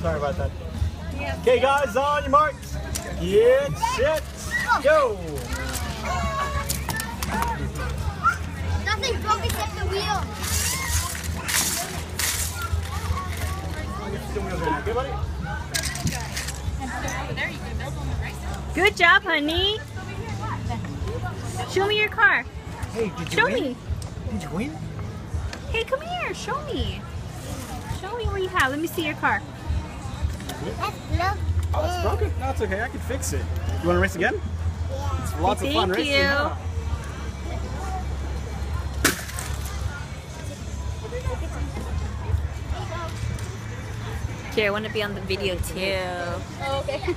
about that. Okay, guys, on your marks. Get set, go. Nothing broke except the wheel. Okay, buddy? Good job, honey. Show me your car. Hey, did you Show win? me. Did you win? Hey, come here. Show me. Show me what you have. Let me see your car. That's broke. Oh, it's broken? No, it's okay. I can fix it. You want to race again? It's lots of fun Thank racing. you. huh? Here, I want to be on the video too. Oh, okay.